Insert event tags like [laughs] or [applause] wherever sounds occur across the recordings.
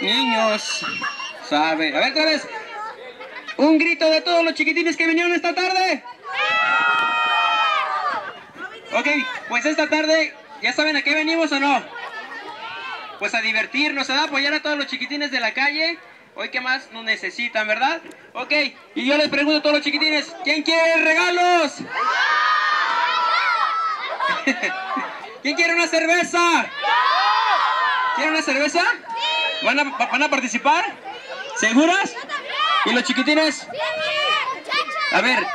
niños saben. A ver, otra vez. Un grito de todos los chiquitines que vinieron esta tarde. Ok, pues esta tarde, ¿ya saben a qué venimos o no? Pues a divertirnos, a apoyar a todos los chiquitines de la calle. Hoy que más nos necesitan, ¿verdad? Ok, y yo les pregunto a todos los chiquitines, ¿quién quiere regalos? [laughs] ¿Quién quiere una cerveza? ¿Quieren una cerveza? ¿Van a, ¿Van a participar? ¿Seguras? ¿Y los chiquitines? A ver,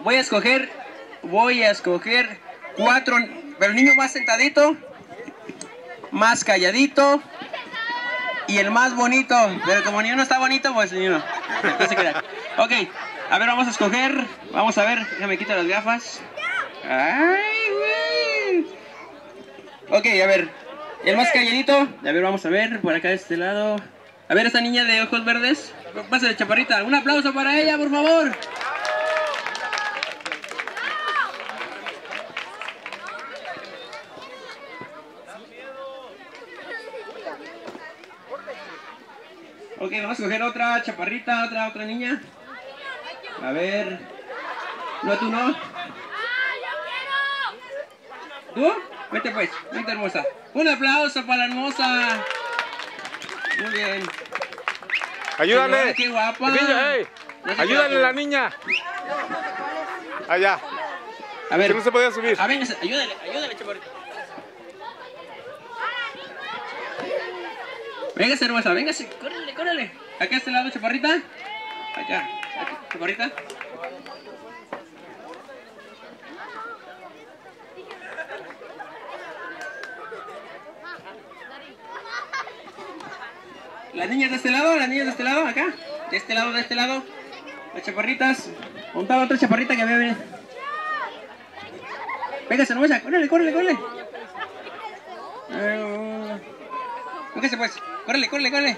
voy a escoger, voy a escoger cuatro, pero el niño más sentadito, más calladito y el más bonito. Pero como el niño no está bonito, pues niño no. Ok, a ver, vamos a escoger, vamos a ver, déjame quitar las gafas. Ay, güey. Ok, a ver, el más calladito, a ver, vamos a ver, por acá de este lado. A ver, esta niña de ojos verdes, pase chaparrita, un aplauso para ella, por favor. Ok, vamos a coger otra chaparrita, otra, otra niña. A ver. No, tú no. ¿Tú? Vete pues, vente hermosa. Un aplauso para la hermosa. Muy bien. Ayúdale. Señora, qué guapa. Niña, Ayúdale a la niña. Allá. A ver. Que no se podía subir. Ah, véngase, ayúdale, ayúdale, chaparrita. Véngase, hermosa, véngase, córrele, córrele. Acá a este lado, chaparrita. Acá, acá, chaparrita. Las niñas de este lado, las niñas de este lado, acá. De este lado, de este lado. Las chaparritas. Montaba otra chaparrita que había venido. Véngase, hermosa, córrele, córrele, córrele. Eh, Véngase pues, córrele, córrele, córrele.